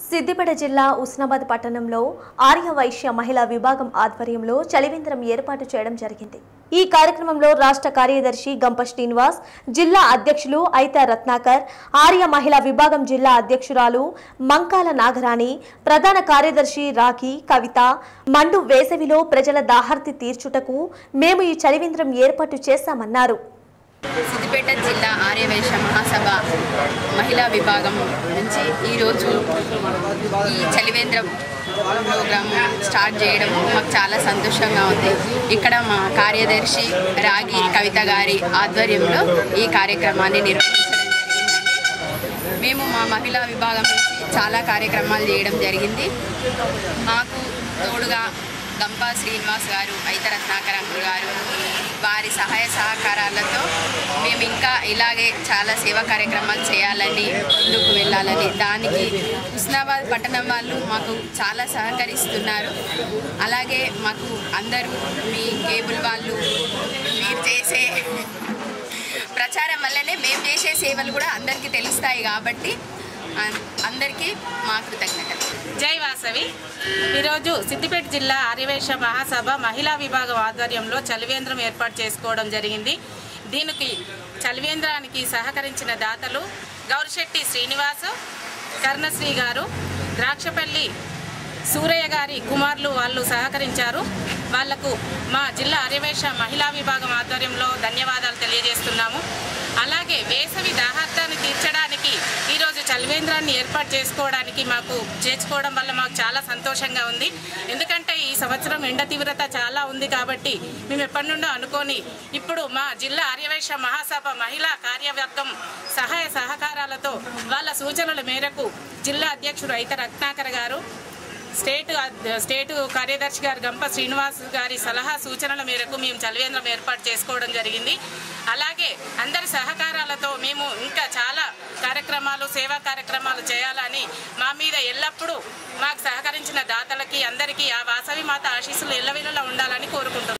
సిద్దిపేట జిల్లా ఉస్నాబాద్ పట్టణంలో ఆర్యవైశ్య మహిళా విభాగం ఆధ్వర్యంలో చలివేంద్రం ఏర్పాటు చేయడం జరిగింది. ఈ కార్యక్రమంలో రాష్ట్ర కార్యదర్శి గంప శ్రీనివాస్ జిల్లా అధ్యక్షులు ఐత రత్నాకర్ ఆర్య మహిళా విభాగం జిల్లా అధ్యక్షురాలు మంకాల నాగరాణి ప్రధాన కార్యదర్శి రాఖీ కవిత మండు వేసవిలో ప్రజల దాహార్తి తీర్చుటకు మేము ఈ చలివేంద్రం ఏర్పాటు చేశామన్నారు. సిద్దిపేట జిల్లా ఆర్యవైశ్య మహాసభ మహిళా విభాగం నుంచి ఈరోజు ఈ చలివేంద్రం ప్రోగ్రామ్ స్టార్ట్ చేయడం మాకు చాలా సంతోషంగా ఉంది. ఇక్కడ మా కార్యదర్శి రాగి కవిత గారి ఆధ్వర్యంలో ఈ కార్యక్రమాన్ని నిర్వహించడం మేము మా మహిళా విభాగం నుంచి చాలా కార్యక్రమాలు చేయడం జరిగింది. మాకు తోడుగా గంపా శ్రీనివాస్ గారు ఐతరత్నాకర్ అంకుల్ గారు వారి సహాయ సహకారాలతో మేము ఇంకా ఇలాగే చాలా సేవా కార్యక్రమాలు చేయాలని ముందుకు వెళ్ళాలని దానికి హుస్నాబాద్ పట్టణం వాళ్ళు మాకు చాలా సహకరిస్తున్నారు. అలాగే మాకు అందరూ మీ కేబుల్ వాళ్ళు మీరు చేసే ప్రచారం వల్లనే మేము చేసే సేవలు కూడా అందరికీ తెలుస్తాయి కాబట్టి అందరికీ మా కృతజ్ఞతలు. జై వాసవి. ఈరోజు సిద్దిపేట జిల్లా ఆర్యవేశ మహాసభ మహిళా విభాగం ఆధ్వర్యంలో చలివేంద్రం ఏర్పాటు చేసుకోవడం జరిగింది. దీనికి చలివేంద్రానికి సహకరించిన దాతలు గౌరిశెట్టి శ్రీనివాసు కర్ణశ్రీ గారు ద్రాక్షపల్లి సూరయ్య గారి కుమారులు వాళ్ళు సహకరించారు. వాళ్ళకు మా జిల్లా ఆర్యవేశ మహిళా విభాగం ఆధ్వర్యంలో ధన్యవాదాలు తెలియజేస్తున్నాము. అలాగే వేసవి దాహార్థాన్ని ఏర్పాటు చేసుకోవడానికి మాకు చేర్చుకోవడం వల్ల మాకు చాలా సంతోషంగా ఉంది. ఎందుకంటే ఈ సంవత్సరం ఎండ తీవ్రత చాలా ఉంది కాబట్టి మేము ఎప్పటి నుండో అనుకొని ఇప్పుడు మా జిల్లా ఆర్యవైశ్య మహాసభ మహిళా కార్యవర్గం సహాయ సహకారాలతో వాళ్ళ సూచనల మేరకు జిల్లా అధ్యక్షుడు అయిత రత్నాకర్ గారు స్టేట్ అద్- స్టేట్ కార్యదర్శి గారు గంప శ్రీనివాస్ గారి సలహా సూచనల మేరకు మేము చలివేంద్రం ఏర్పాటు చేసుకోవడం జరిగింది. అలాగే అందరి సహకారాలతో మేము ఇంకా చాలా కార్యక్రమాలు సేవా కార్యక్రమాలు చేయాలని మా మీద ఎల్లప్పుడూ మాకు సహకరించిన దాతలకి అందరికీ ఆ వాసవి మాత ఆశీస్సులు ఎల్లవేళలా ఉండాలని కోరుకుంటున్నాం.